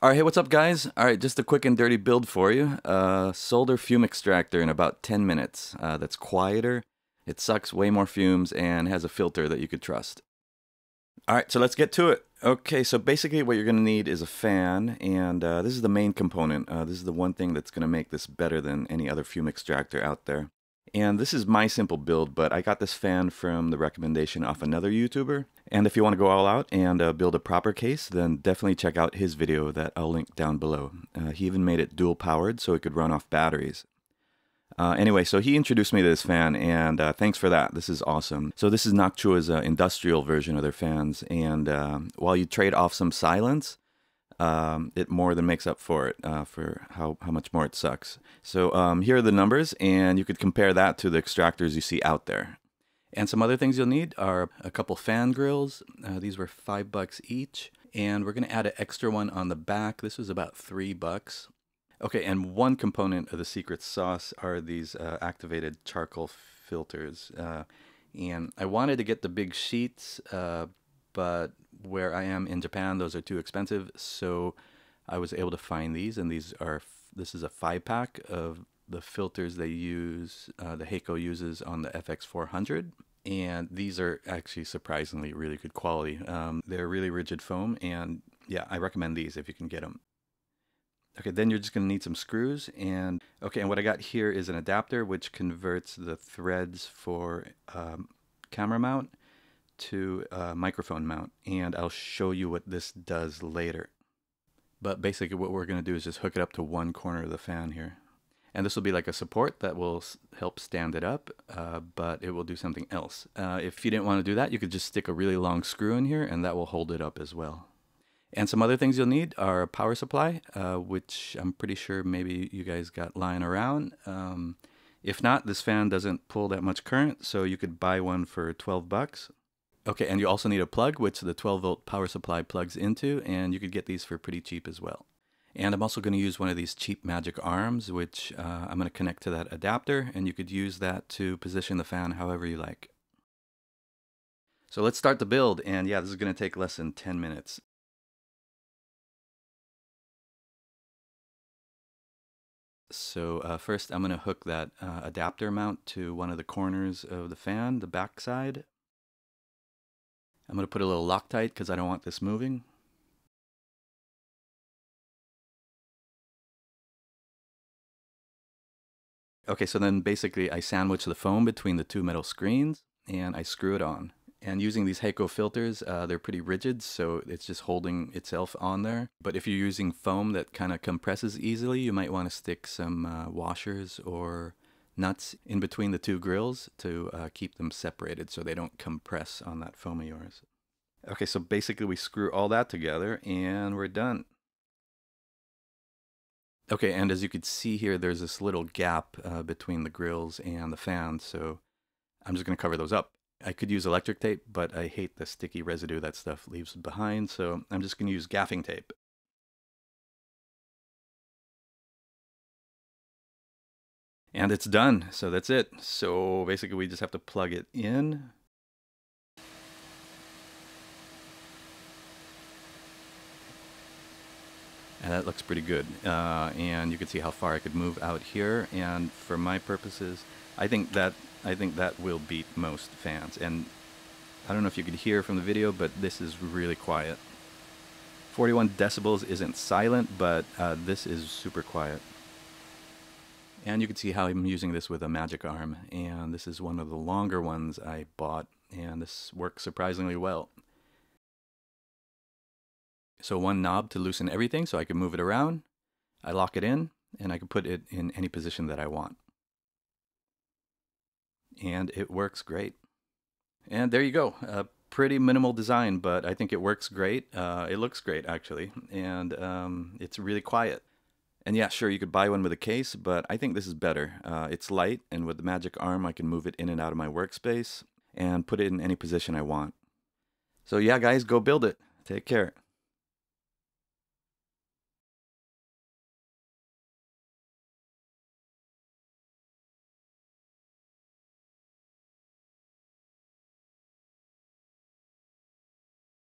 All right, hey, what's up, guys? All right, just a quick and dirty build for you. Uh, solder fume extractor in about 10 minutes. Uh, that's quieter, it sucks way more fumes, and has a filter that you could trust. All right, so let's get to it. Okay, so basically what you're going to need is a fan, and uh, this is the main component. Uh, this is the one thing that's going to make this better than any other fume extractor out there. And this is my simple build, but I got this fan from the recommendation off another YouTuber. And if you want to go all out and uh, build a proper case, then definitely check out his video that I'll link down below. Uh, he even made it dual powered so it could run off batteries. Uh, anyway, so he introduced me to this fan, and uh, thanks for that. This is awesome. So this is Noctua's uh, industrial version of their fans, and um, while you trade off some silence, um, it more than makes up for it uh, for how, how much more it sucks. So um, here are the numbers, and you could compare that to the extractors you see out there. And some other things you'll need are a couple fan grills. Uh, these were five bucks each. And we're going to add an extra one on the back. This was about three bucks. Okay, and one component of the secret sauce are these uh, activated charcoal filters. Uh, and I wanted to get the big sheets, uh, but where I am in Japan, those are too expensive. So I was able to find these, and these are this is a five pack of the filters they use, uh, the Hakko uses on the FX400. And these are actually surprisingly really good quality. Um, they're really rigid foam, and yeah, I recommend these if you can get them. Okay, then you're just going to need some screws. And okay, and what I got here is an adapter which converts the threads for um, camera mount to a microphone mount. And I'll show you what this does later. But basically what we're going to do is just hook it up to one corner of the fan here. And this will be like a support that will help stand it up, uh, but it will do something else. Uh, if you didn't want to do that, you could just stick a really long screw in here and that will hold it up as well. And some other things you'll need are a power supply, uh, which I'm pretty sure maybe you guys got lying around. Um, if not, this fan doesn't pull that much current, so you could buy one for 12 bucks. Okay, and you also need a plug, which the 12 volt power supply plugs into, and you could get these for pretty cheap as well. And I'm also going to use one of these cheap magic arms, which uh, I'm going to connect to that adapter, and you could use that to position the fan however you like. So let's start the build, and yeah, this is going to take less than 10 minutes. So uh, first I'm going to hook that uh, adapter mount to one of the corners of the fan, the back side. I'm going to put a little Loctite because I don't want this moving. Okay, so then basically I sandwich the foam between the two metal screens and I screw it on. And using these Hakko filters, uh, they're pretty rigid, so it's just holding itself on there. But if you're using foam that kind of compresses easily, you might want to stick some uh, washers or nuts in between the two grills to uh, keep them separated so they don't compress on that foam of yours. Okay, so basically we screw all that together and we're done. Okay, and as you can see here, there's this little gap uh, between the grills and the fan, so I'm just going to cover those up. I could use electric tape, but I hate the sticky residue that stuff leaves behind, so I'm just going to use gaffing tape. And it's done, so that's it. So basically we just have to plug it in. And that looks pretty good. Uh, and you can see how far I could move out here. And for my purposes, I think that I think that will beat most fans. And I don't know if you could hear from the video, but this is really quiet. 41 decibels isn't silent, but uh, this is super quiet. And you can see how I'm using this with a magic arm. And this is one of the longer ones I bought. And this works surprisingly well. So one knob to loosen everything so I can move it around. I lock it in and I can put it in any position that I want and it works great. And there you go. A pretty minimal design, but I think it works great. Uh, it looks great, actually, and um, it's really quiet. And yeah, sure, you could buy one with a case, but I think this is better. Uh, it's light, and with the magic arm, I can move it in and out of my workspace and put it in any position I want. So yeah, guys, go build it. Take care.